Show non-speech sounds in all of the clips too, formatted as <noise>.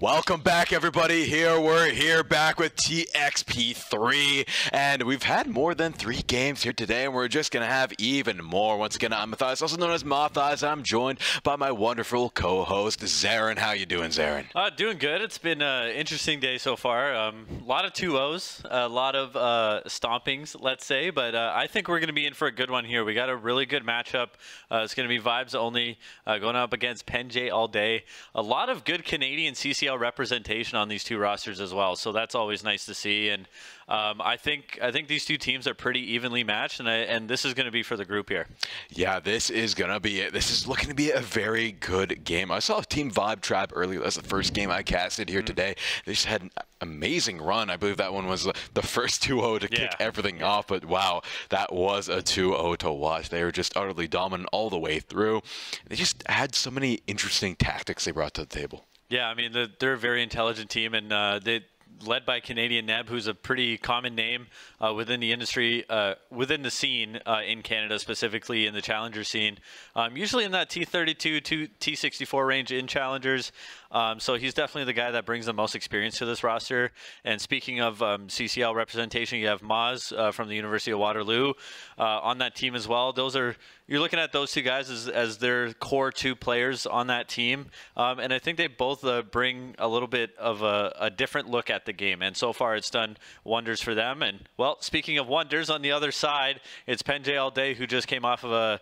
Welcome back, everybody. Here we're here back with TXP3, and we've had more than three games here today, and we're just gonna have even more. Once again, I'm Matthias, also known as Matthias. I'm joined by my wonderful co-host Zarin. How you doing, Zarin? Uh, doing good. It's been an interesting day so far. Um, a lot of two O's, a lot of uh, stompings, let's say, but uh, I think we're gonna be in for a good one here. We got a really good matchup. Uh, it's gonna be vibes only, uh, going up against Penj all day. A lot of good Canadian CCL representation on these two rosters as well. So that's always nice to see. And um, I think I think these two teams are pretty evenly matched, and I, and this is going to be for the group here. Yeah, this is gonna be it. This is looking to be a very good game. I saw Team Vibe Tribe earlier. That's the first game I casted here mm-hmm. today. They just had an amazing run. I believe that one was the first <laughs> 2-0 to yeah. kick everything yeah. off. But wow, that was a 2-0 to watch. They were just utterly dominant all the way through. They just had so many interesting tactics they brought to the table. Yeah, I mean, they're a very intelligent team, and uh, they led by Canadian Neb, who's a pretty common name uh, within the industry, uh, within the scene uh, in Canada, specifically in the challenger scene. Um, usually in that T32 to T64 range in challengers. Um, so he's definitely the guy that brings the most experience to this roster. And speaking of um, CCL representation, you have Maz uh, from the University of Waterloo uh, on that team as well. Those are you're looking at those two guys as, as their core two players on that team, um, and I think they both uh, bring a little bit of a, a, different look at the game. And so far, it's done wonders for them. And well, speaking of wonders, on the other side, it's Penj all day who just came off of a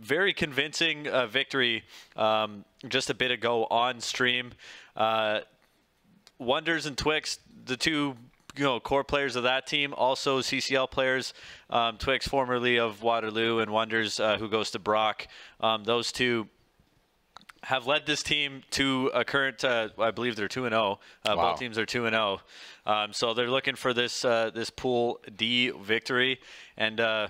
very convincing uh, victory um, just a bit ago on stream. Uh, Wonders and Twix, the two you know core players of that team, also CCL players. Um, Twix, formerly of Waterloo, and Wonders, uh, who goes to Brock. Um, those two have led this team to a current, uh, I believe they're two and zero. Oh. Uh, wow. Both teams are two and zero, oh. um, so they're looking for this uh, this Pool D victory, and uh,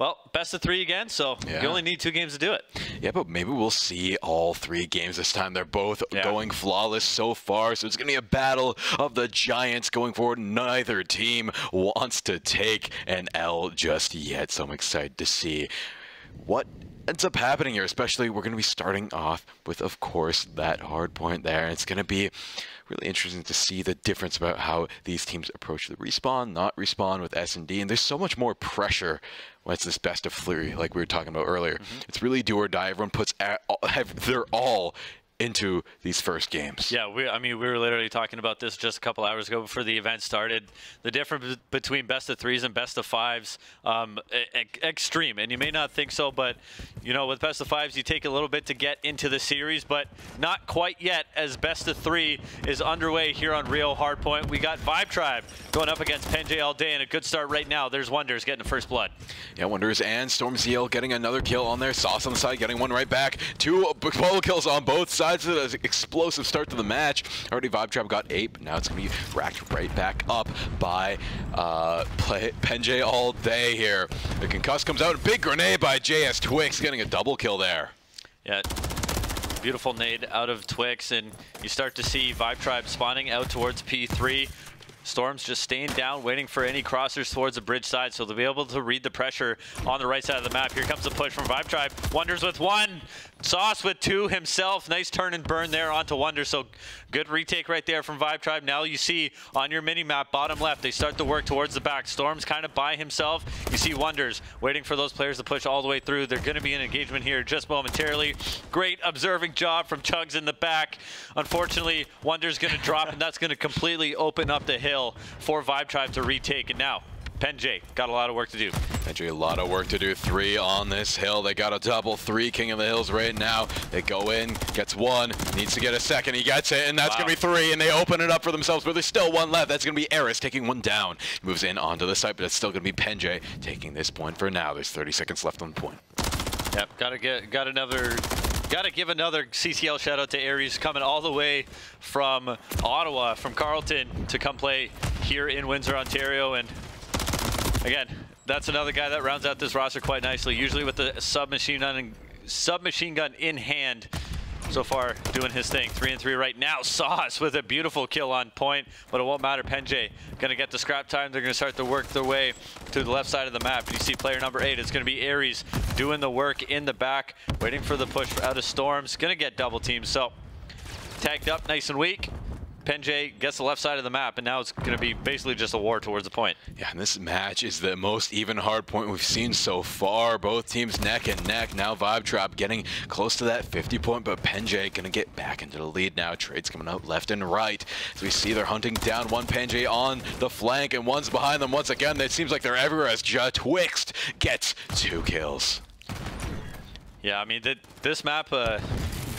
well, best of three again, so yeah. you only need two games to do it. Yeah, but maybe we'll see all three games this time. They're both yeah. going flawless so far, so it's going to be a battle of the Giants going forward. Neither team wants to take an L just yet, so I'm excited to see what ends up happening here, especially we're going to be starting off with, of course, that hard point there. It's going to be really interesting to see the difference about how these teams approach the respawn, not respawn with S&D. And there's so much more pressure when it's this best of three, like we were talking about earlier. Mm -hmm. It's really do or die. Everyone puts their all <laughs> into these first games. Yeah, we, I mean, we were literally talking about this just a couple hours ago before the event started. The difference between best of threes and best of fives, um, e extreme. And you may not think so, but you know, with best of fives, you take a little bit to get into the series, but not quite yet as best of three is underway here on Rio Hardpoint. We got Vibe Tribe going up against Penj all day, and a good start right now. There's Wonders getting the first blood. Yeah, Wonders and Storm ZL getting another kill on there. Sauce on the side, getting one right back. Two solo kills on both sides besides an explosive start to the match, already Vibe Tribe got eight, but now it's going to be racked right back up by uh, Penj all day here. The concuss comes out, big grenade by JS Twix, getting a double kill there. Yeah, beautiful nade out of Twix, and you start to see Vibe Tribe spawning out towards P3. Storm's just staying down, waiting for any crossers towards the bridge side, so they'll be able to read the pressure on the right side of the map. Here comes the push from Vibe Tribe. Wonders with one. Sauce with two himself. Nice turn and burn there onto Wonder. So good retake right there from Vibe Tribe. Now you see on your mini map, bottom left, they start to work towards the back. Storm's kind of by himself. You see Wonders waiting for those players to push all the way through. They're going to be in engagement here just momentarily. Great observing job from Chugs in the back. Unfortunately, Wonder's going to drop, and that's going to completely open up the hill for Vibe Tribe to retake. And now Penj got a lot of work to do. Penj, a lot of work to do. Three on this hill. They got a double three King of the Hills right now. They go in, gets one, needs to get a second. He gets it, and that's wow. going to be three, and they open it up for themselves, but there's still one left. That's going to be Eris taking one down. Moves in onto the site, but it's still going to be Penj taking this point for now. There's 30 seconds left on the point. Yep, got to get, got another Got to give another CCL shout out to Aries coming all the way from Ottawa, from Carleton to come play here in Windsor, Ontario. And Again, that's another guy that rounds out this roster quite nicely, usually with the submachine gun, submachine gun in hand. So far, doing his thing. Three and three right now. <laughs> Sauce with a beautiful kill on point, but it won't matter. Penj gonna get the scrap time. They're gonna start to work their way to the left side of the map. You see player number eight. It's gonna be Aries doing the work in the back, waiting for the push out of Storms. Gonna get double teamed. So tagged up nice and weak. Penj gets the left side of the map, and now it's going to be basically just a war towards the point. Yeah, and this match is the most even hard point we've seen so far. Both teams neck and neck. Now Vibe Tribe getting close to that 50 point, but Penj going to get back into the lead now. Trades coming out left and right. As we see they're hunting down one Penj on the flank, and one's behind them once again. It seems like they're everywhere as Ja Twix gets two kills. Yeah, I mean, th this map, uh,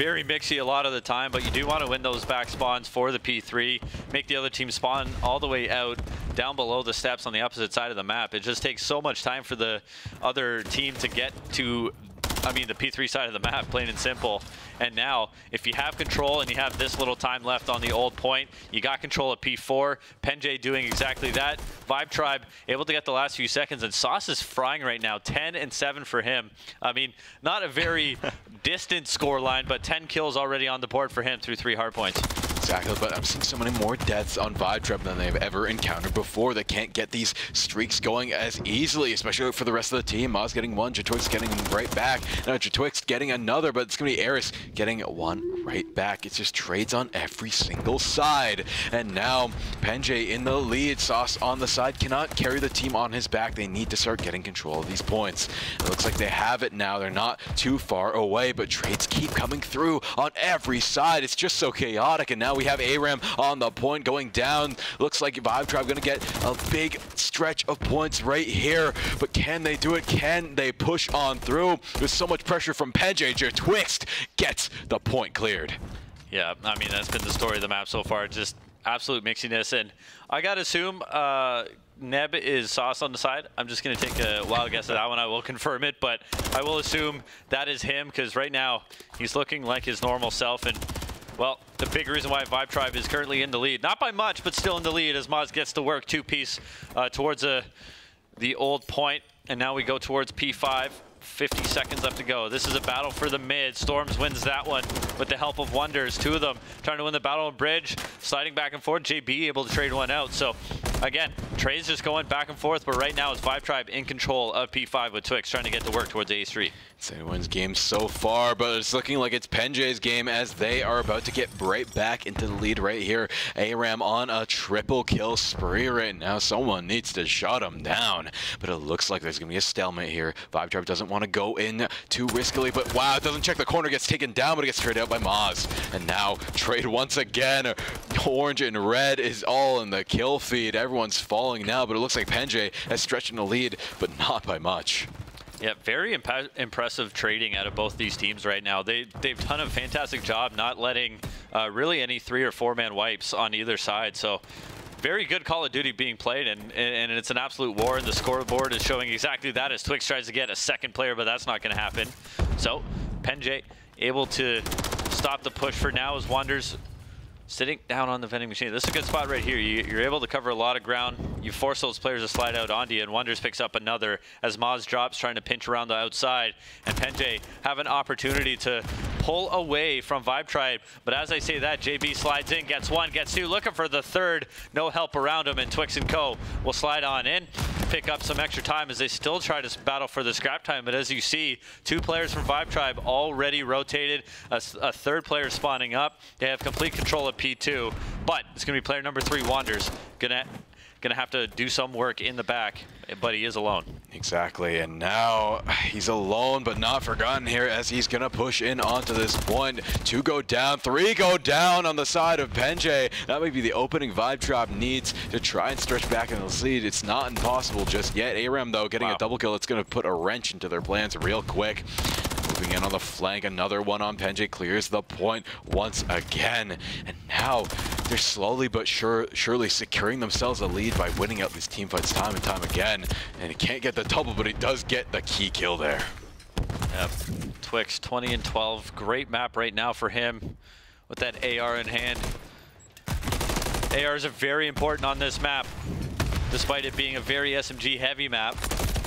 very mixy a lot of the time, but you do want to win those back spawns for the P3, make the other team spawn all the way out down below the steps on the opposite side of the map. It just takes so much time for the other team to get to I mean, the P3 side of the map, plain and simple. And now, if you have control and you have this little time left on the old point, you got control of P4. Penj doing exactly that. Vibe Tribe able to get the last few seconds, and Sauce is frying right now. 10 and 7 for him. I mean, not a very <laughs> distant score line, but 10 kills already on the board for him through three hard points. Exactly, but I'm seeing so many more deaths on Vibe Tribe than they've ever encountered before. They can't get these streaks going as easily, especially for the rest of the team. Moz getting one, Jatwix getting right back. Now Jatwix getting another, but it's going to be Eris getting one right back. It's just trades on every single side. And now Penj in the lead. Sauce on the side cannot carry the team on his back. They need to start getting control of these points. It looks like they have it now. They're not too far away, but trades keep coming through on every side. It's just so chaotic. And now we have ARAM on the point going down. Looks like Vibe Tribe going to get a big stretch of points right here. But can they do it? Can they push on through? There's so much pressure from Penjager. Twix gets the point cleared. Yeah, I mean, that's been the story of the map so far. Just absolute mixiness. And I got to assume uh, Neb is sauce on the side. I'm just going to take a wild guess at that one. I will confirm it, but I will assume that is him because right now he's looking like his normal self. And well, the big reason why Vibe Tribe is currently in the lead. Not by much, but still in the lead as Moz gets to work two-piece uh, towards uh, the old point. And now we go towards P5. 50 seconds left to go. This is a battle for the mid. Storms wins that one with the help of Wonders. Two of them trying to win the battle on bridge, sliding back and forth. JB able to trade one out. So again, Trey's just going back and forth, but right now it's Vibe Tribe in control of P5 with Twix trying to get to work towards A3. It's anyone's game so far, but it's looking like it's Penj's game as they are about to get right back into the lead right here. ARAM on a triple kill spree right now. Someone needs to shut him down, but it looks like there's going to be a stalemate here. Vibe Tribe doesn't want to go in too riskily, but wow, it doesn't check the corner, gets taken down, but it gets traded out by Moz. And now trade once again. Orange and red is all in the kill feed. Everyone's falling now, but it looks like Penj has stretched in the lead, but not by much. Yeah, very imp impressive trading out of both these teams right now. They, they've done a fantastic job not letting uh, really any three or four man wipes on either side. So very good Call of Duty being played, and, and it's an absolute war, and the scoreboard is showing exactly that as Twix tries to get a second player, but that's not going to happen. So, Penj able to stop the push for now as Wanders sitting down on the vending machine. This is a good spot right here. You, are able to cover a lot of ground. You force those players to slide out onto you, and Wonders picks up another as Moz drops, trying to pinch around the outside. And Penj have an opportunity to pull away from Vibe Tribe. But as I say that, JB slides in, gets one, gets two, looking for the third. No help around him, and Twix and Co. will slide on in, pick up some extra time as they still try to battle for the scrap time. But as you see, two players from Vibe Tribe already rotated, a, a third player spawning up. They have complete control of P2, but it's going to be player number three, Wanders, gonna gonna have to do some work in the back, but he is alone. Exactly, and now he's alone, but not forgotten here as he's gonna push in onto this point. Two go down, three go down on the side of Penj. That might be the opening Vibe Tribe needs to try and stretch back in the lead. It's not impossible just yet. ARAM, though, getting wow. a double kill, it's gonna put a wrench into their plans real quick. Moving in on the flank, another one on Penj clears the point once again. And now they're slowly but sure, surely securing themselves a lead by winning out these team fights time and time again. And he can't get the double, but he does get the key kill there. Yep, Twix 20 and 12. Great map right now for him with that AR in hand. ARs are very important on this map, despite it being a very SMG heavy map.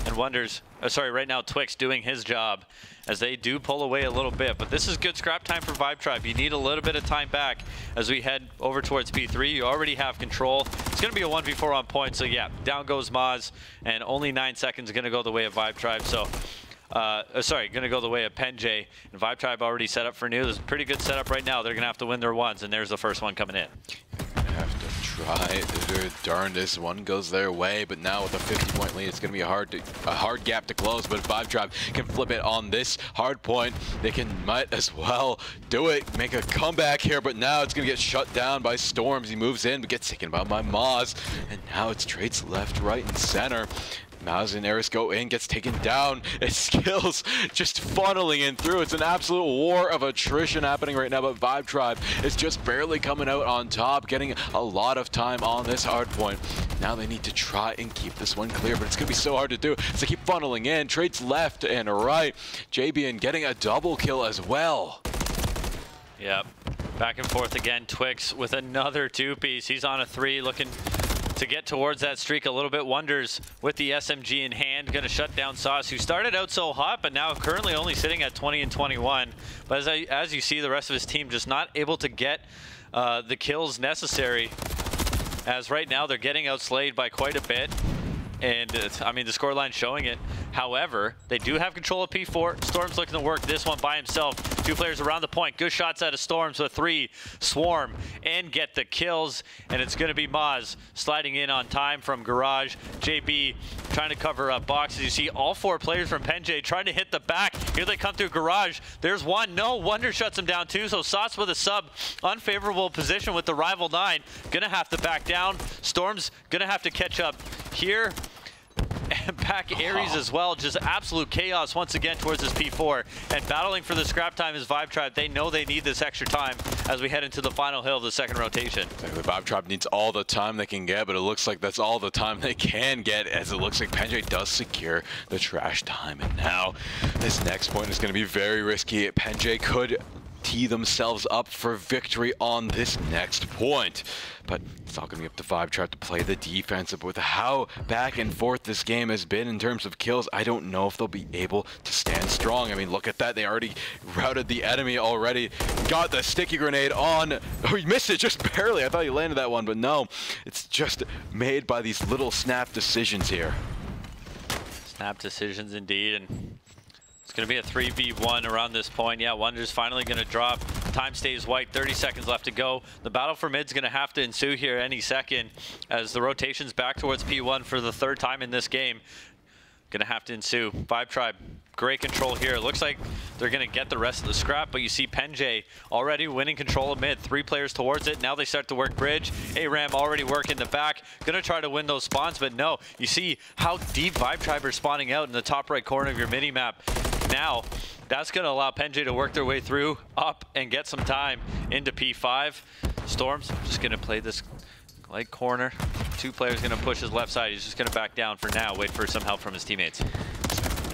And Wonders, oh, sorry, right now Twix doing his job as they do pull away a little bit. But this is good scrap time for Vibe Tribe. You need a little bit of time back as we head over towards P3. You already have control. It's going to be a 1v4 on point. So yeah, down goes Moz. And only nine seconds going to go the way of Vibe Tribe. So uh, uh, sorry, going to go the way of Penj. And Vibe Tribe already set up for new. There's a pretty good setup right now. They're going to have to win their ones, and there's the first one coming in. Try darn this one goes their way, but now with a 50 point lead, it's gonna be a hard to, a hard gap to close, but if Vibe Tribe can flip it on this hard point, they can might as well do it, make a comeback here, but now it's gonna get shut down by Storms. He moves in, but gets taken by Maz, and now it's Traits left, right, and center. Maz and Eris go in, gets taken down. His <laughs> skills just funneling in through. It's an absolute war of attrition happening right now, but Vibe Tribe is just barely coming out on top, getting a lot of time on this hard point. Now they need to try and keep this one clear, but it's going to be so hard to do. So keep funneling in. Traits left and right. JBN getting a double kill as well. Yep. Back and forth again. Twix with another two-piece. He's on a three, looking to get towards that streak a little bit. Wonders with the SMG in hand, going to shut down Sauce, who started out so hot, but now currently only sitting at 20 and 21. But as, I, as you see, the rest of his team just not able to get uh, the kills necessary, as right now they're getting outslayed by quite a bit. And uh, I mean, the scoreline showing it. However, they do have control of P4. Storm's looking to work this one by himself. Two players around the point. Good shots out of Storms with three. Swarm and get the kills. And it's going to be Maz sliding in on time from Garage. JB trying to cover up boxes. You see all four players from Penj trying to hit the back. Here they come through Garage. There's one. No, Wonder shuts him down too. So Sauce with a sub. Unfavorable position with the rival nine. Gonna have to back down. Storm's gonna have to catch up here <laughs> back Aries uh-huh. as well. Just absolute chaos once again towards this P4. And battling for the scrap time is Vibe Tribe. They know they need this extra time as we head into the final hill of the second rotation. The Vibe Tribe needs all the time they can get, but it looks like that's all the time they can get as it looks like Penj does secure the trash time. And now this next point is going to be very risky. Penj could tee themselves up for victory on this next point. But it's all going to be up to Vibe Tribe to play the defensive. With how back and forth this game has been in terms of kills, I don't know if they'll be able to stand strong. I mean, look at that. They already routed the enemy already. Got the sticky grenade on. <laughs> Oh, he missed it just <laughs> barely. I thought he landed that one, but no. It's just made by these little snap decisions here. Snap decisions indeed. and going to be a 3v1 around this point. Yeah, Wonder's finally going to drop. Time stays white, 30 seconds left to go. The battle for mid's going to have to ensue here any second as the rotation's back towards P1 for the third time in this game. Going to have to ensue. Vibe Tribe, great control here. Looks like they're going to get the rest of the scrap, but you see Penj already winning control of mid. Three players towards it. Now they start to work bridge. ARAM already working the back. Going to try to win those spawns, but no. You see how deep Vibe Tribe are spawning out in the top right corner of your mini map. Now, that's going to allow Penj to work their way through, up, and get some time into P5. Storms just going to play this light corner. Two players going to push his left side. He's just going to back down for now, wait for some help from his teammates.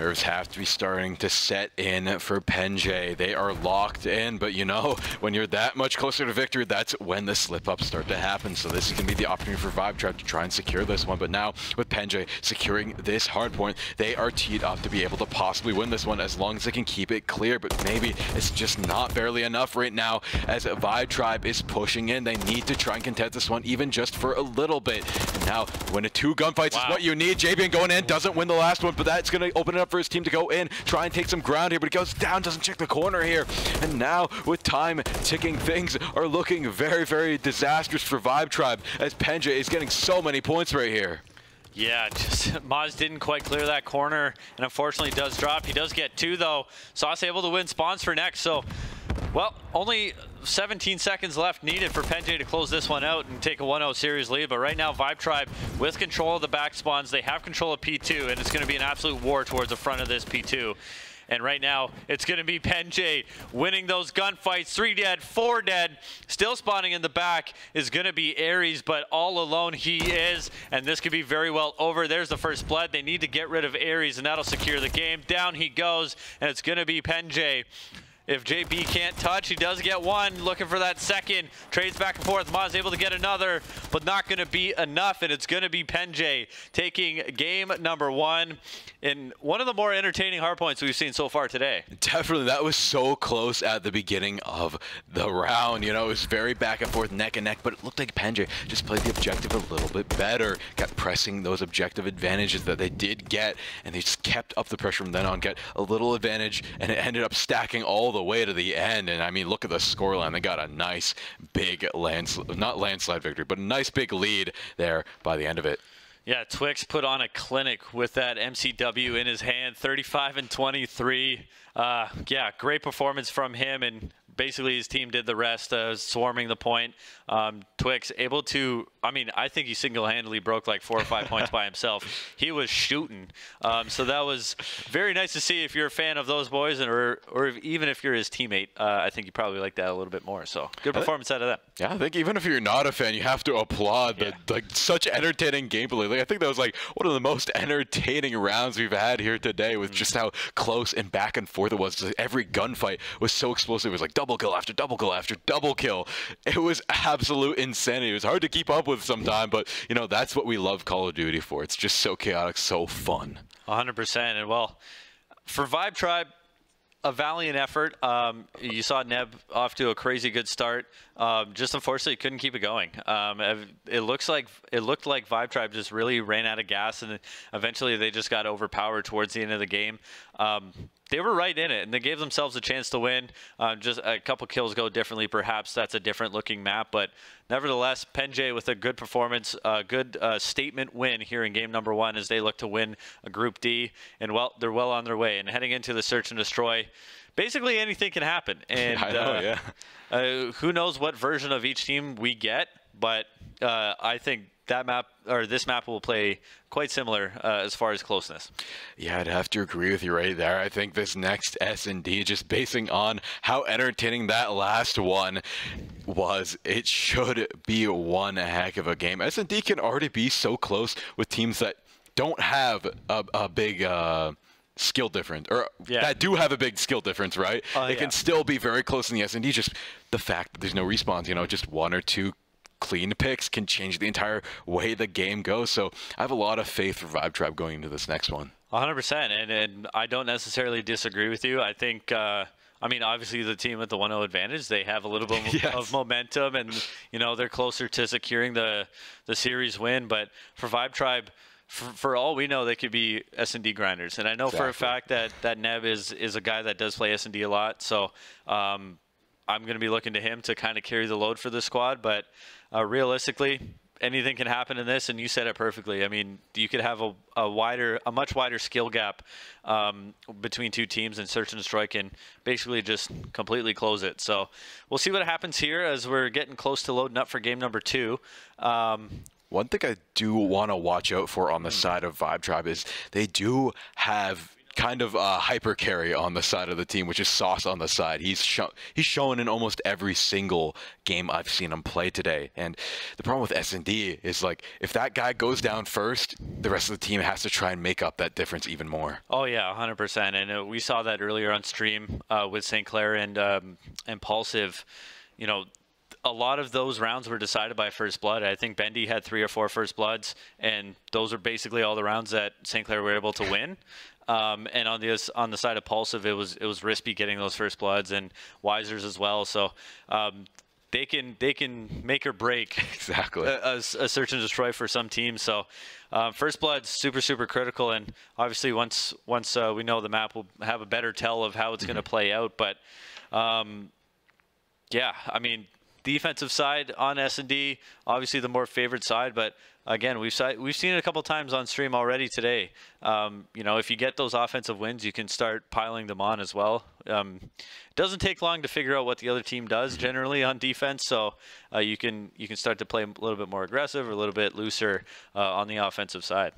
Nerves have to be starting to set in for Penj. They are locked in, but you know, when you're that much closer to victory, that's when the slip-ups start to happen. So this is going to be the opportunity for Vibe Tribe to try and secure this one. But now, with Penj securing this hard point, they are teed up to be able to possibly win this one as long as they can keep it clear. But maybe it's just not barely enough right now as Vibe Tribe is pushing in. They need to try and contest this one even just for a little bit. And now, when a two gunfights wow. is what you need, JBN going in, doesn't win the last one, but that's going to open it up for his team to go in, try and take some ground here, but he goes down, doesn't check the corner here. And now, with time ticking, things are looking very, very disastrous for Vibe Tribe as Penj is getting so many points right here. Yeah, <laughs> just Maz didn't quite clear that corner, and unfortunately does drop. He does get two, though. Sauce able to win spawns for next, so, well, only 17 seconds left needed for Penj to close this one out and take a 1-0 series lead. But right now, Vibe Tribe with control of the back spawns. They have control of P2, and it's going to be an absolute war towards the front of this P2. And right now, it's going to be Penj winning those gunfights. Three dead, four dead. Still spawning in the back is going to be Aries, but all alone he is. And this could be very well over. There's the first blood. They need to get rid of Aries, and that'll secure the game. Down he goes, and it's going to be Penj if JB can't touch, he does get one. Looking for that second. Trades back and forth. Maz able to get another, but not going to be enough. And it's going to be Penj taking game number one in one of the more entertaining hard points we've seen so far today. Definitely. That was so close at the beginning of the round. You know, it was very back and forth, neck and neck, but it looked like Penj just played the objective a little bit better. Kept pressing those objective advantages that they did get, and they just kept up the pressure from then on, get a little advantage, and it ended up stacking all the the way to the end. And I mean, look at the scoreline. They got a nice big landslide, not landslide victory, but a nice big lead there by the end of it. Yeah, Twix put on a clinic with that MCW in his hand, 35 and 23. Uh, yeah, great performance from him, and basically his team did the rest, uh, swarming the point. Um, Twix able to, I mean, I think he single-handedly broke like four or five points by himself. He was shooting, um, so that was very nice to see. If you're a fan of those boys, and or or if, even if you're his teammate, uh, I think you probably like that a little bit more. So good performance out of that. Yeah, I think even if you're not a fan, you have to applaud yeah. the like such entertaining gameplay. Like I think that was like one of the most <laughs> entertaining rounds we've had here today, with mm. just how close and back and forth it was. Every gunfight was so explosive. It was like double kill after double kill after double kill. It was absolute insanity. It was hard to keep up with sometimes, but you know that's what we love Call of Duty for. It's just so chaotic, so fun. 100%. And well, for Vibe Tribe, a valiant effort. Um, you saw Neb off to a crazy good start. Um, just unfortunately couldn't keep it going. Um, it looks like it looked like Vibe Tribe just really ran out of gas, and eventually they just got overpowered towards the end of the game. Um, they were right in it, and they gave themselves a chance to win. Uh, just a couple kills go differently. Perhaps that's a different looking map, but nevertheless, Penj with a good performance, a good uh, statement win here in game number one as they look to win a Group D, and well, they're well on their way. And heading into the search and destroy, basically anything can happen. <laughs> And I know, uh, yeah. Uh, who knows what version of each team we get, but uh, I think that map or this map will play quite similar uh, as far as closeness. Yeah, I'd have to agree with you right there. I think this next S and D, just basing on how entertaining that last one was, it should be one heck of a game. S and D can already be so close with teams that don't have a, a big. Uh, skill difference or yeah. that do have a big skill difference right uh, it yeah. can still be very close in the s&d just the fact that there's no respawns you know just one or two clean picks can change the entire way the game goes. So I have a lot of faith for Vibe Tribe going into this next one. 100%. And, and I don't necessarily disagree with you. I think. Uh, I mean, obviously, the team with the 1-0 advantage, they have a little bit <laughs> yes. of momentum, and you know they're closer to securing the the series win. But for Vibe Tribe, for, for, all we know, they could be S and D grinders, and I know exactly. for a fact that that Neb is is a guy that does play S and D a lot. So um, I'm going to be looking to him to kind of carry the load for the squad. But uh, realistically, anything can happen in this, and you said it perfectly. I mean, you could have a, a wider, a much wider skill gap um, between two teams, and Search and Destroy can basically just completely close it. So we'll see what happens here as we're getting close to loading up for game number two. Um, one thing I do want to watch out for on the hmm. side of Vibe Tribe is they do have kind of uh, hyper carry on the side of the team, which is Sauce on the side. He's shown he's shown in almost every single game I've seen him play today. And the problem with S and D is like if that guy goes down first, the rest of the team has to try and make up that difference even more. Oh yeah, 100%. And uh, we saw that earlier on stream uh, with St. Clair and um, Impulsive. You know, a lot of those rounds were decided by first blood. I think Bendy had three or four first bloods, and those are basically all the rounds that St. Clair were able to win. Um, and on the on the side of Pulsive, it was it was Rispy getting those first bloods and Wisers as well. So um, they can they can make or break <laughs> exactly a, a, a search and destroy for some teams. So uh, first blood super super critical, and obviously once once uh, we know the map, we'll have a better tell of how it's mm-hmm. going to play out. But um, yeah, I mean defensive side on S and D, obviously the more favored side, but again, we've we've seen it a couple times on stream already today. Um, you know, if you get those offensive wins, you can start piling them on as well. Um, it doesn't take long to figure out what the other team does generally on defense, so uh, you can you can start to play a little bit more aggressive or a little bit looser uh, on the offensive side.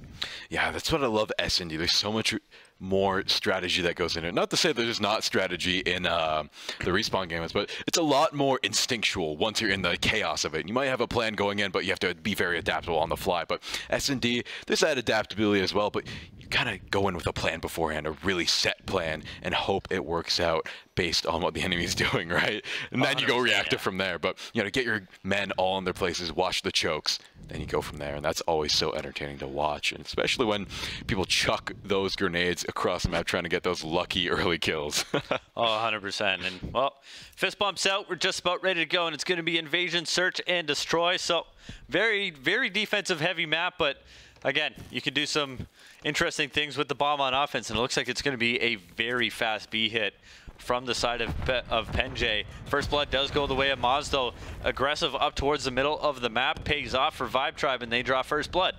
Yeah, that's what I love S and D. There's so much more strategy that goes in it. Not to say there's not strategy in uh, the respawn games, but it's a lot more instinctual once you're in the chaos of it. You might have a plan going in, but you have to be very adaptable on the fly. But S&D, there's that adaptability as well, but kind of go in with a plan beforehand, a really set plan, and hope it works out based on what the enemy's <laughs> doing, right? And then you go reactive yeah. from there. But you know, to get your men all in their places, watch the chokes, then you go from there, and that's always so entertaining to watch, and especially when people chuck those grenades across the map trying to get those lucky early kills. <laughs> oh, 100%. And well, fist bumps out. We're just about ready to go, and it's going to be invasion, search, and destroy. So very, very defensive heavy map, but again, you can do some interesting things with the bomb on offense, and it looks like it's going to be a very fast B hit from the side of, of Penjay. First blood does go the way of Maz, though. Aggressive up towards the middle of the map pays off for Vibe Tribe, and they draw first blood.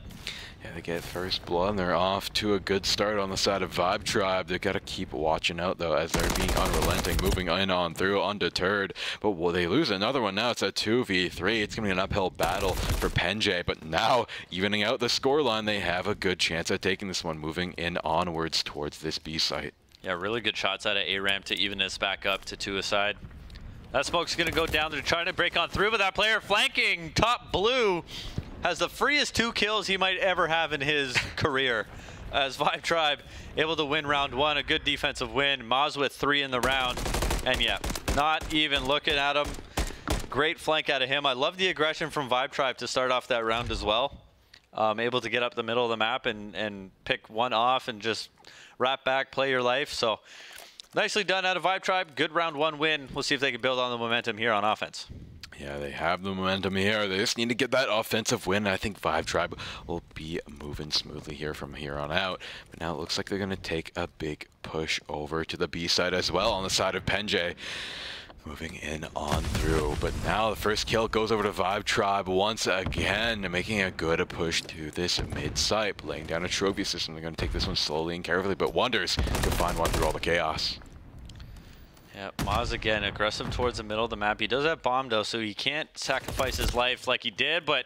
Yeah, they get first blood, and they're off to a good start on the side of Vibe Tribe. They've got to keep watching out, though, as they're being unrelenting, moving in on through, undeterred. But will they lose another one now? It's a 2v3. It's going to be an uphill battle for Penjay. But now, evening out the scoreline, they have a good chance at taking this one, moving in onwards towards this B site. Yeah, really good shots out of ARAM to even this back up to two aside. That smoke's going to go down. They're trying to break on through, but that player flanking top blue has the freest two kills he might ever have in his career. As Vibe Tribe able to win round one, a good defensive win. Maz with three in the round. And yeah, not even looking at him. Great flank out of him. I love the aggression from Vibe Tribe to start off that round as well. Um, able to get up the middle of the map and, and pick one off and just wrap back, play your life. So nicely done out of Vibe Tribe. Good round one win. We'll see if they can build on the momentum here on offense. Yeah, they have the momentum here. They just need to get that offensive win. I think Vibe Tribe will be moving smoothly here from here on out. But now it looks like they're going to take a big push over to the B side as well on the side of Penjay. Moving in on through, but now the first kill goes over to Vibe Tribe once again, making a good push to this mid site, laying down a trophy system. They're going to take this one slowly and carefully, but Wonders to find one through all the chaos. Yeah, Maz again, aggressive towards the middle of the map. He does have bomb though, so he can't sacrifice his life like he did, but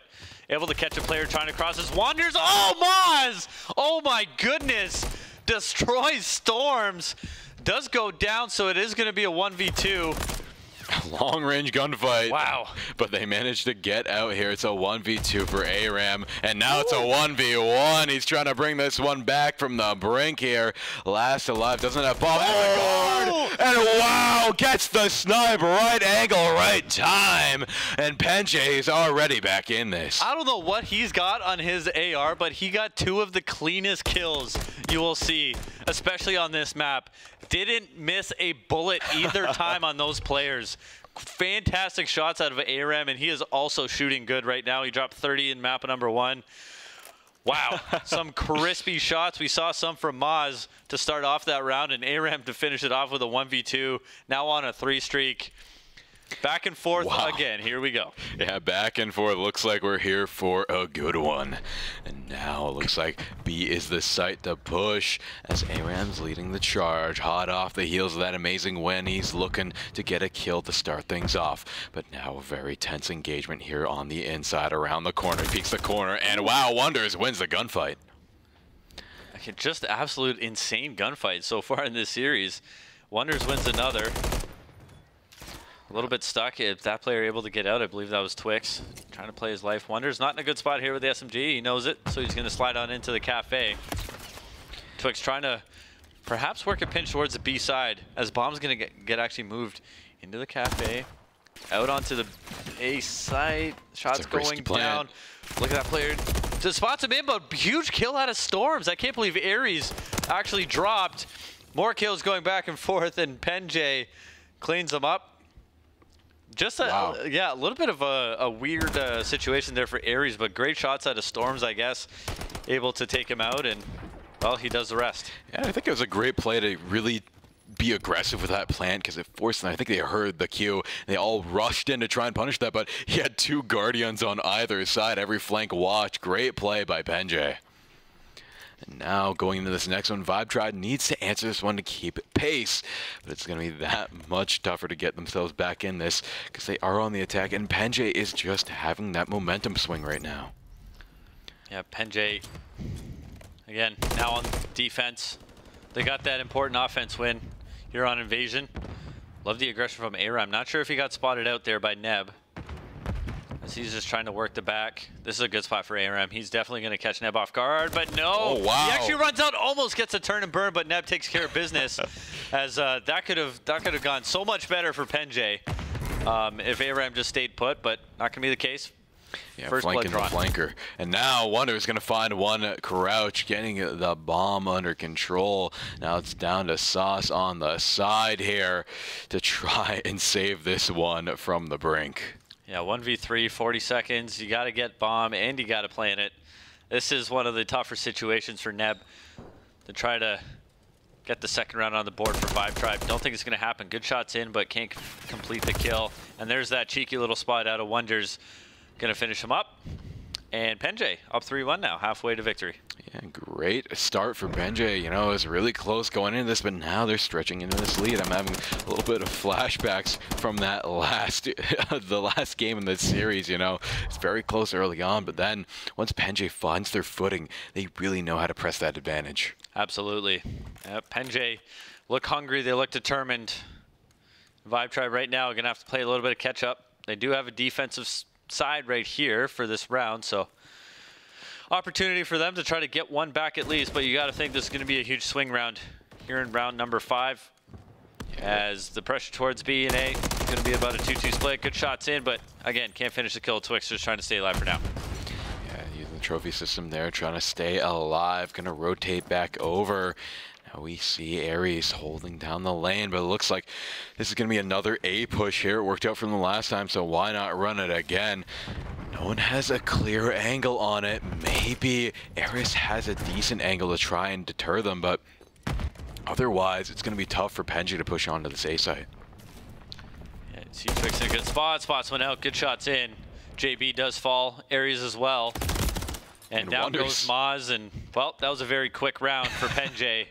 able to catch a player trying to cross his wanders. Oh, Maz! Oh my goodness! Destroys Storms. Does go down, so it is going to be a 1v2. <laughs> Long range gunfight. Wow. But they managed to get out here. It's a 1v2 for ARAM. And now Ooh. it's a 1v1. He's trying to bring this one back from the brink here. Last alive. Doesn't have bomb. Oh. And wow. Gets the snipe. Right angle, right time. And Penjay is already back in this. I don't know what he's got on his AR, but he got two of the cleanest kills you will see, especially on this map. Didn't miss a bullet either <laughs> time on those players. Fantastic shots out of ARAM, and he is also shooting good right now. He dropped 30 in map number one. Wow, <laughs> some crispy shots. We saw some from Maz to start off that round, and ARAM to finish it off with a 1v2. Now on a three streak. Back and forth wow. again. Here we go. Yeah, back and forth. Looks like we're here for a good one. And now it looks like B is the site to push as ARAM's leading the charge. Hot off the heels of that amazing win. He's looking to get a kill to start things off. But now a very tense engagement here on the inside around the corner. He peeks the corner and wow, Wonders wins the gunfight. Okay, Just absolute insane gunfight so far in this series. Wonders wins another. A little bit stuck. If that player able to get out, I believe that was Twix. Trying to play his life. Wonders not in a good spot here with the SMG. He knows it, so he's going to slide on into the cafe. Twix trying to perhaps work a pinch towards the B side as Bomb's going to get, get actually moved into the cafe. Out onto the A side. Shots going down. Look at that player. To spots him in, but huge kill out of Storms. I can't believe Aries actually dropped. More kills going back and forth, and Penjay cleans them up. Just a, wow. yeah, a little bit of a, a weird uh, situation there for Aries, but great shots out of Storms, I guess, able to take him out, and well, he does the rest. Yeah, I think it was a great play to really be aggressive with that plant because it forced them. I think they heard the cue. They all rushed in to try and punish that, but he had two Guardians on either side, every flank watch. Great play by Penjay. And now going into this next one, Vibe Tribe needs to answer this one to keep pace. But it's going to be that much tougher to get themselves back in this because they are on the attack. And Penjay is just having that momentum swing right now. Yeah, Penjay, again, now on defense. They got that important offense win here on Invasion. Love the aggression from ARAM. Not sure if he got spotted out there by Neb. As he's just trying to work the back. This is a good spot for ARAM. He's definitely going to catch Neb off guard, but no. Oh, wow. He actually runs out, almost gets a turn and burn, but Neb takes care of business. <laughs> as uh, that could have that could have gone so much better for Penjay um, if ARAM just stayed put, but not going to be the case. Yeah, First flanking the flanker. And now Wonder is going to find one crouch, getting the bomb under control. Now it's down to Sauce on the side here to try <laughs> and save this one from the brink. Yeah, 1v3, 40 seconds. You got to get bomb and you got to plan it. This is one of the tougher situations for Neb to try to get the second round on the board for Vibe Tribe. Don't think it's going to happen. Good shots in, but can't complete the kill. And there's that cheeky little spot out of Wonders. Going to finish him up. And Penjay up 3-1 now, halfway to victory. Yeah, great start for Penjay. You know, it was really close going into this, but now they're stretching into this lead. I'm having a little bit of flashbacks from that <laughs> last, <laughs> the last game in this series. You know, it's very close early on, but then once Penjay finds their footing, they really know how to press that advantage. Absolutely. Yep, Penjay look hungry. They look determined. Vibe Tribe right now are going to have to play a little bit of catch up. They do have a defensive side right here for this round, so opportunity for them to try to get one back at least, but you got to think this is going to be a huge swing round here in round number five. As the pressure towards B and A is going to be about a 2-2 split. Good shots in, but again, can't finish the kill. Twix just trying to stay alive for now Yeah, using the trophy system there, trying to stay alive, gonna rotate back over. We see Aries holding down the lane, but it looks like this is gonna be another A push here. It worked out from the last time, so why not run it again? No one has a clear angle on it. Maybe Aries has a decent angle to try and deter them, but otherwise it's gonna be tough for Penji to push onto this A site. Yeah, see Twix in a good spot. Spots went out, good shots in. JB does fall, Aries as well. And, and down wonders. goes Maz, and well, that was a very quick round for <laughs> Penjay.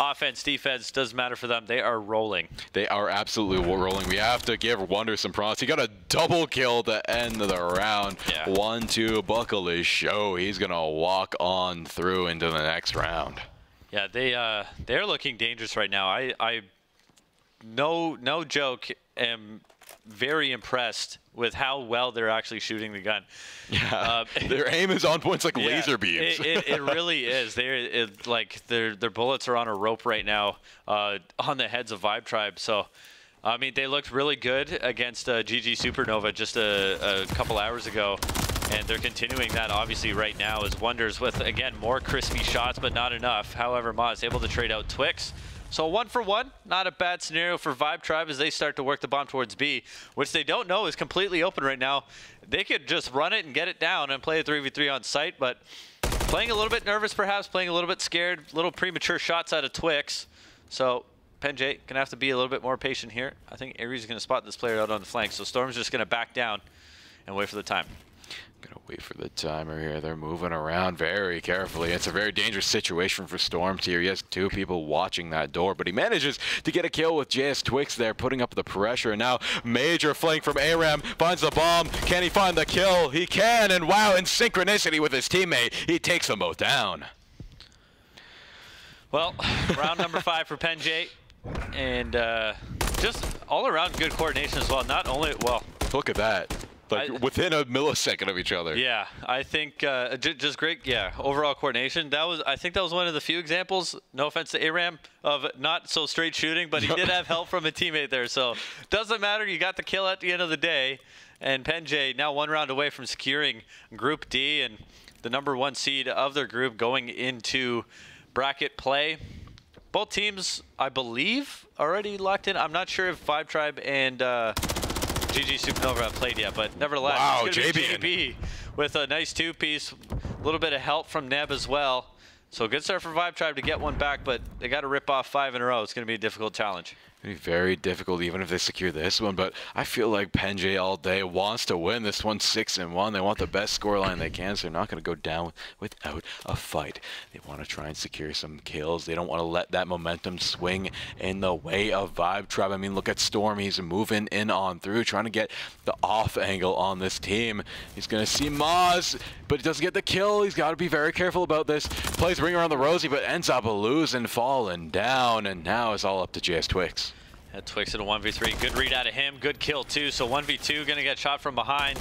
Offense, defense, doesn't matter for them. They are rolling. They are absolutely rolling. We have to give Wonder some props. He got a double kill to end of the round. Yeah. One, two, buckle his show. He's gonna walk on through into the next round. Yeah, they uh, they're looking dangerous right now. I, I, no, no joke, am very impressed with how well they're actually shooting the gun. Yeah, uh, <laughs> their aim is on points like <laughs> yeah, laser beams. it, it, it, <laughs> really is. They're like their their bullets are on a rope right now uh, on the heads of Vibe Tribe. So. I mean, they looked really good against uh, GG Supernova just a, a couple hours ago and they're continuing that obviously right now as Wonders with, again, more crispy shots, but not enough. However, Ma is able to trade out Twix. So one for one, not a bad scenario for Vibe Tribe as they start to work the bomb towards B, which they don't know is completely open right now. They could just run it and get it down and play a 3v3 on site, but playing a little bit nervous perhaps, playing a little bit scared, little premature shots out of Twix. So Penjay gonna have to be a little bit more patient here. I think Aries is gonna spot this player out on the flank, so Storm's just gonna back down and wait for the time. Gonna wait for the timer here. They're moving around very carefully. It's a very dangerous situation for Storms here. He has two people watching that door, but he manages to get a kill with JS Twix there, putting up the pressure. And now major flank from Aram finds the bomb. Can he find the kill? He can, and wow, in synchronicity with his teammate, he takes them both down. Well, round number five for Penjay. And uh, just all around good coordination as well. Not only, well. Look at that like I, within a millisecond of each other. Yeah, I think uh, just great. Yeah, overall coordination. That was I think that was one of the few examples. No offense to Aram of not so straight shooting, but he <laughs> did have help from a teammate there. So doesn't matter. You got the kill at the end of the day, and Penjay now one round away from securing Group D and the number one seed of their group going into bracket play. Both teams, I believe, already locked in. I'm not sure if Vibe Tribe and uh, GG Supernova haven't played yet, but nevertheless, wow, JB. JB with a nice two-piece, a little bit of help from Neb as well. So good start for Vibe Tribe to get one back, but they got to rip off five in a row. It's going to be a difficult challenge be very difficult even if they secure this one. But I feel like Penjay all day wants to win this one six and one. They want the best scoreline they can, so they're not going to go down without a fight. They want to try and secure some kills. They don't want to let that momentum swing in the way of Vibe Tribe. I mean, look at Storm. He's moving in on through, trying to get the off angle on this team. He's going to see Maz, but he doesn't get the kill. He's got to be very careful about this. Plays ring around the Rosie, but ends up losing, falling down, and now it's all up to JS Twix. That Twix at a 1v3. Good read out of him. Good kill, too. So 1v2, going to get shot from behind.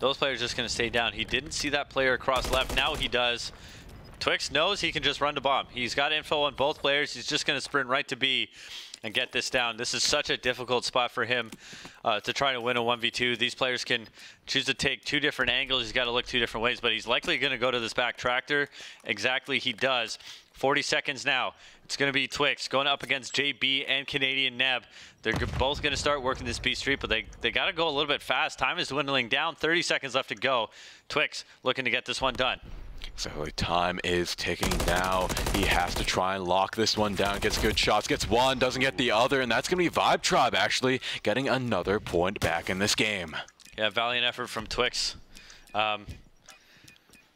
Those players just going to stay down. He didn't see that player across left. Now he does. Twix knows he can just run to bomb. He's got info on both players. He's just going to sprint right to B and get this down. This is such a difficult spot for him uh, to try to win a 1v2. These players can choose to take two different angles. He's got to look two different ways, but he's likely going to go to this back tractor. Exactly he does. 40 seconds now. It's going to be Twix going up against JB and Canadian Neb. They're both going to start working this B Street, but they, they got to go a little bit fast. Time is dwindling down. 30 seconds left to go. Twix looking to get this one done. So time is ticking now. He has to try and lock this one down. Gets good shots, gets one, doesn't get the other, and that's going to be Vibe Tribe actually getting another point back in this game. Yeah, valiant effort from Twix. Um,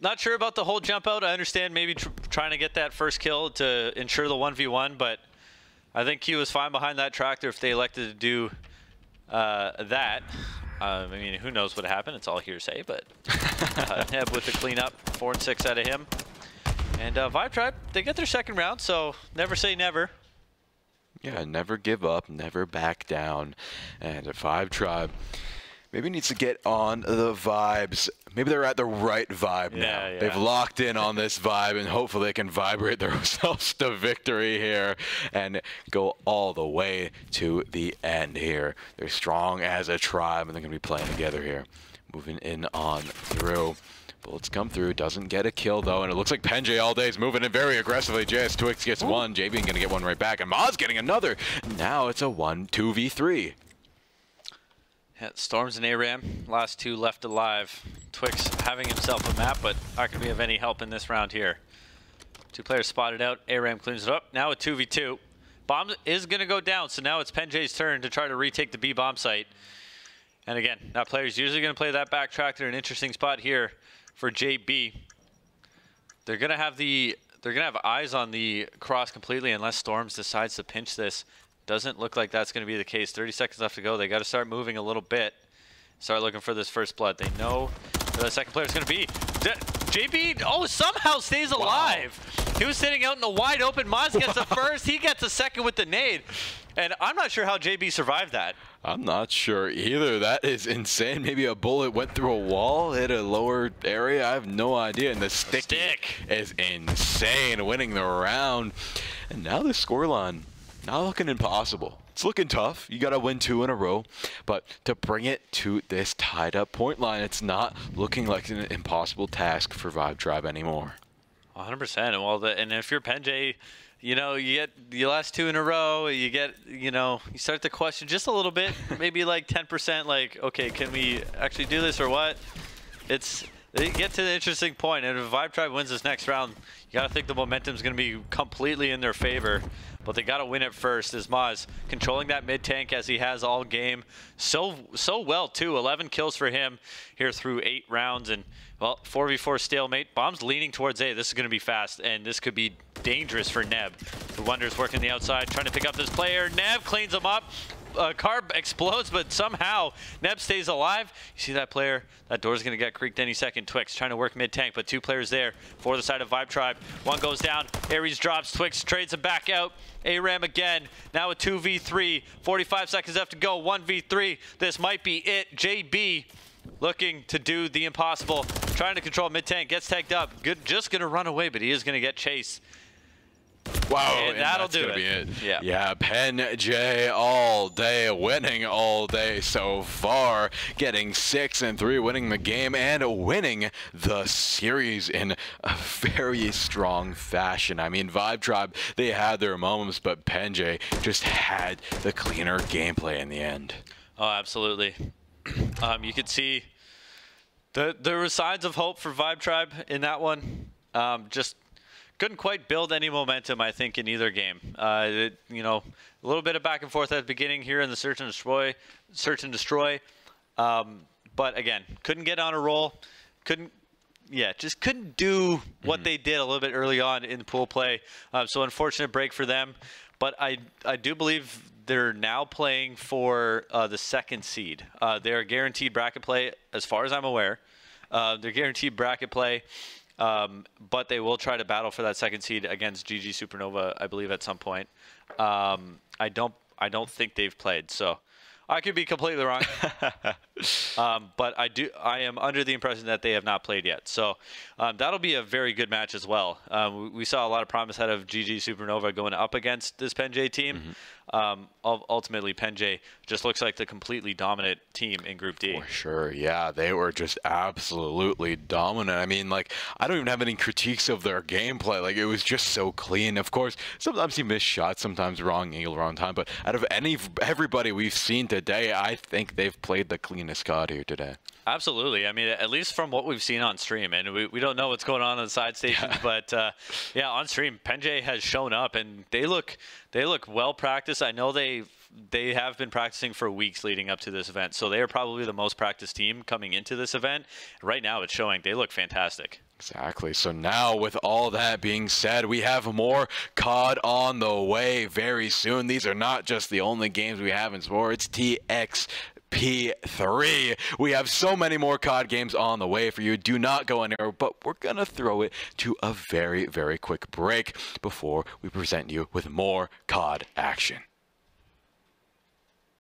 not sure about the whole jump out. I understand maybe tr trying to get that first kill to ensure the 1v1, but I think Q was fine behind that tractor if they elected to do uh, that. Uh, I mean, who knows what happened? It's all hearsay, but uh, <laughs> Neb with the cleanup, four and six out of him. And uh, Vibe Tribe, they get their second round, so never say never. Yeah, never give up, never back down. And a Vibe Tribe maybe needs to get on the vibes. Maybe they're at the right vibe yeah, now. Yeah. They've locked in on this vibe, and hopefully they can vibrate <laughs> themselves to victory here and go all the way to the end here. They're strong as a tribe, and they're going to be playing together here. Moving in on through. Bullets come through, doesn't get a kill though, and it looks like Penj all day is moving in very aggressively. JS Twix gets Ooh. one, JB gonna get one right back, and Maz getting another. Now it's a 1-2v3. Yeah, Storms and ARAM, last two left alive. Twix having himself a map, but not going to be of any help in this round here. Two players spotted out. ARAM cleans it up. Now a 2v2. Bomb is going to go down, so now it's Penj's turn to try to retake the B bomb site. And again, that player's usually going to play that back tractor. An interesting spot here for JB. They're going to have the they're going to have eyes on the cross completely unless Storms decides to pinch this. Doesn't look like that's going to be the case. 30 seconds left to go. They got to start moving a little bit. Start looking for this first blood. They know the second player is going to be. JB, oh, somehow stays alive. Wow. He was sitting out in the wide open. Maz gets the <laughs> first. He gets a second with the nade. And I'm not sure how JB survived that. I'm not sure either. That is insane. Maybe a bullet went through a wall, hit a lower area. I have no idea. And the stick, stick. is insane, winning the round. And now the scoreline not looking impossible. It's looking tough. You got to win two in a row. But to bring it to this tied up point line, it's not looking like an impossible task for Vibe Tribe anymore. 100%. And, well, the, and if you're Penj, you know, you get the last two in a row, you get, you know, you start to question just a little bit, <laughs> maybe like 10%, like, okay, can we actually do this or what? It's, they get to the interesting point, and if Vibe Tribe wins this next round, you got to think the momentum's going to be completely in their favor but they got to win it first. As Maz controlling that mid tank as he has all game? So so well too. 11 kills for him here through eight rounds and well 4v4 stalemate. Bombs leaning towards A this is going to be fast and this could be dangerous for Neb. The Wonders working the outside trying to pick up this player. Neb cleans him up uh, car explodes, but somehow Neb stays alive. You see that player? That door's going to get creaked any second. Twix trying to work mid-tank, but two players there for the side of Vibe Tribe. One goes down. Aries drops. Twix trades him back out. ARAM again. Now a 2v3. 45 seconds left to go. 1v3. This might be it. JB looking to do the impossible. Trying to control mid-tank. Gets tagged up. Good, just going to run away, but he is going to get chased. Wow, and, and that'll do it. it. Yeah. Yeah, Pen J all day, winning all day so far, getting six and three, winning the game and winning the series in a very strong fashion. I mean, Vibe Tribe, they had their moments, but Penj just had the cleaner gameplay in the end. Oh, absolutely. <clears throat> um, you could see the, there were signs of hope for Vibe Tribe in that one. Um, just couldn't quite build any momentum, I think, in either game. Uh, it, you know, a little bit of back and forth at the beginning here in the search and destroy, search and destroy. Um, but again, couldn't get on a roll. Couldn't, yeah, just couldn't do what mm-hmm. they did a little bit early on in the pool play. Uh, so unfortunate break for them. But I, I do believe they're now playing for uh, the second seed. Uh, they are guaranteed bracket play, as far as I'm aware. Uh, they're guaranteed bracket play. Um, but they will try to battle for that second seed against GG Supernova, I believe, at some point. Um, I don't, I don't think they've played, so I could be completely wrong. <laughs> um, but I do, I am under the impression that they have not played yet. So um, that'll be a very good match as well. Um, we, saw a lot of promise out of GG Supernova going up against this Penj team. Mm-hmm. um, ultimately Penj just looks like the completely dominant team in Group D. For sure, yeah, they were just absolutely dominant. I mean, like I don't even have any critiques of their gameplay. Like it was just so clean. Of course, sometimes he missed shots, sometimes wrong angle, wrong time. But out of any everybody we've seen today, I think they've played the cleanest card here today. Absolutely. I mean, at least from what we've seen on stream, and we, we don't know what's going on on the side stations, yeah. but uh, yeah, on stream, Penj has shown up, and they look they look well practiced. I know they they have been practicing for weeks leading up to this event, so they are probably the most practiced team coming into this event. Right now, it's showing they look fantastic. Exactly. So now, with all that being said, we have more COD on the way very soon. These are not just the only games we have in sports. TX P3. We have so many more COD games on the way for you. Do not go anywhere, but we're going to throw it to a very, very quick break before we present you with more COD action.